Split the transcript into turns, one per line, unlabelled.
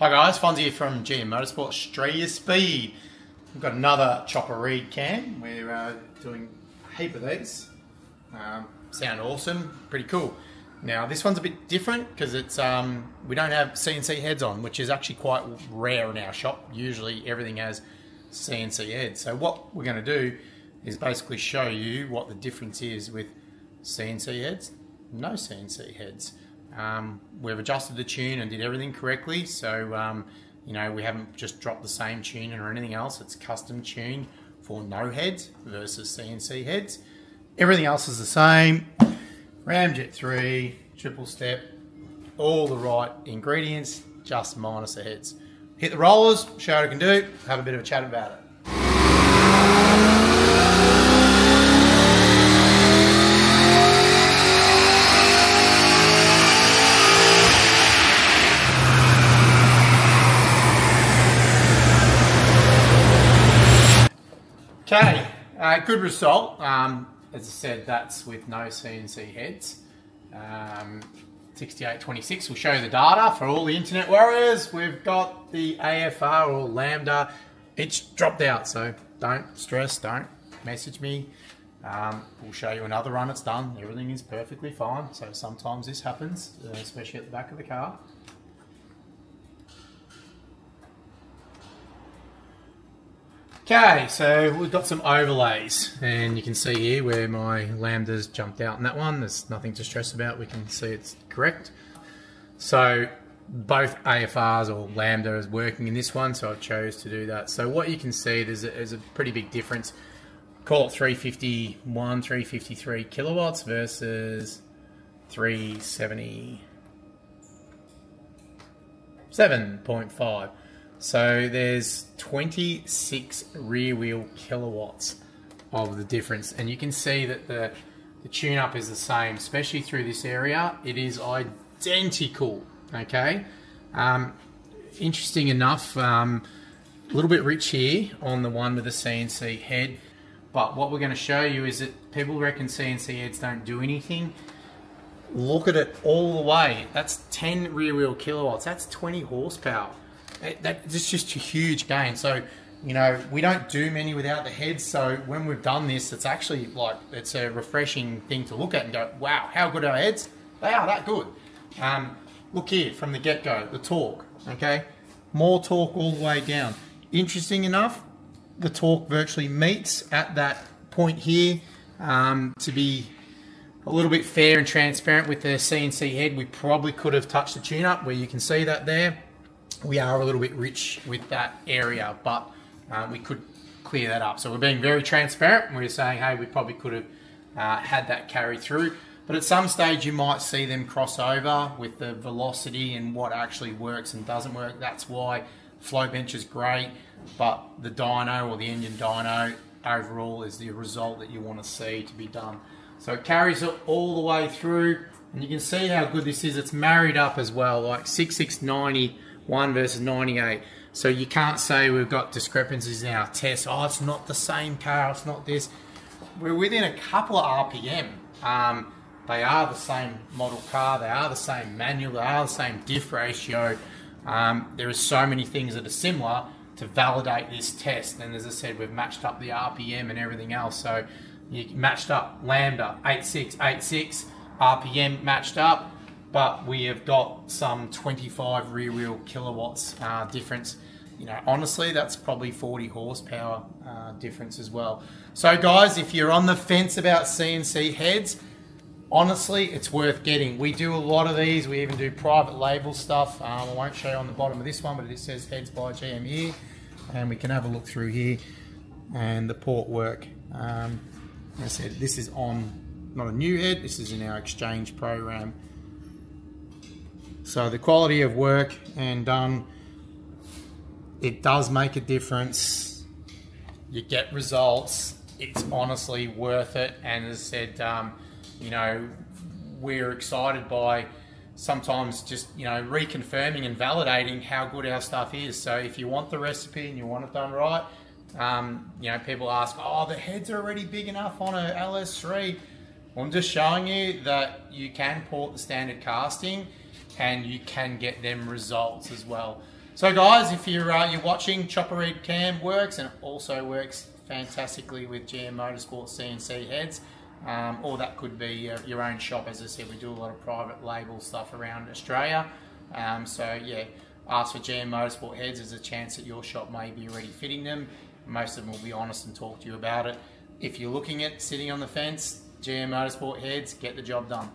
Hi guys, Fonzie here from GM Motorsport, Australia Speed. We've got another Chopper Reid cam. We're uh, doing a heap of these. Um, sound awesome, pretty cool. Now this one's a bit different because it's um, we don't have CNC heads on, which is actually quite rare in our shop. Usually everything has CNC heads. So what we're going to do is basically show you what the difference is with CNC heads, no CNC heads. Um, we've adjusted the tune and did everything correctly. So, um, you know, we haven't just dropped the same tune or anything else. It's custom tuned for no heads versus CNC heads. Everything else is the same. Ramjet 3, triple step, all the right ingredients, just minus the heads. Hit the rollers, show what it can do, have a bit of a chat about it. Okay, uh, good result. Um, as I said, that's with no CNC heads. Um, 6826 will show you the data for all the internet warriors. We've got the AFR or Lambda. It's dropped out, so don't stress, don't message me. Um, we'll show you another run it's done. Everything is perfectly fine. So sometimes this happens, uh, especially at the back of the car. Okay, so we've got some overlays and you can see here where my lambda's jumped out in that one. There's nothing to stress about. We can see it's correct. So both AFRs or lambda is working in this one, so I chose to do that. So what you can see, there's a, there's a pretty big difference. Call it 351, 353 kilowatts versus 377.5. So there's 26 rear wheel kilowatts of the difference. And you can see that the, the tune up is the same, especially through this area. It is identical, okay? Um, interesting enough, um, a little bit rich here on the one with the CNC head. But what we're going to show you is that people reckon CNC heads don't do anything. Look at it all the way. That's 10 rear wheel kilowatts. That's 20 horsepower that's just a huge gain. So, you know, we don't do many without the heads. So when we've done this, it's actually like it's a refreshing thing to look at and go, wow, how good are our heads? They are that good. Um, look here from the get go, the torque. Okay, more torque all the way down. Interesting enough, the torque virtually meets at that point here. Um, to be a little bit fair and transparent with the CNC head, we probably could have touched the tune up where you can see that there we are a little bit rich with that area, but um, we could clear that up. So we're being very transparent. We're saying, hey, we probably could have uh, had that carry through. But at some stage, you might see them cross over with the velocity and what actually works and doesn't work. That's why flow bench is great, but the dyno or the engine dyno overall is the result that you want to see to be done. So it carries it all the way through, and you can see how good this is. It's married up as well, like 6690 1 versus 98. So you can't say we've got discrepancies in our test. Oh, it's not the same car, it's not this. We're within a couple of RPM. Um, they are the same model car, they are the same manual, they are the same diff ratio. Um, there are so many things that are similar to validate this test. And as I said, we've matched up the RPM and everything else. So you matched up Lambda 8686, RPM matched up but we have got some 25 rear wheel kilowatts uh, difference. You know, honestly, that's probably 40 horsepower uh, difference as well. So, guys, if you're on the fence about CNC heads, honestly, it's worth getting. We do a lot of these. We even do private label stuff. Um, I won't show you on the bottom of this one, but it says heads by GM here. And we can have a look through here and the port work. Um, I said, this is on not a new head, this is in our exchange program. So the quality of work and done, it does make a difference. You get results. It's honestly worth it. And as I said, um, you know, we're excited by sometimes just, you know, reconfirming and validating how good our stuff is. So if you want the recipe and you want it done right, um, you know, people ask, oh, the heads are already big enough on a LS3. Well, I'm just showing you that you can port the standard casting and you can get them results as well. So, guys, if you're uh, you're watching, Chopper Reid Cam works and it also works fantastically with GM Motorsport CNC heads. Um, or that could be uh, your own shop. As I said, we do a lot of private label stuff around Australia. Um, so yeah, ask for GM Motorsport heads. There's a chance that your shop may be already fitting them. Most of them will be honest and talk to you about it. If you're looking at sitting on the fence, GM Motorsport heads, get the job done.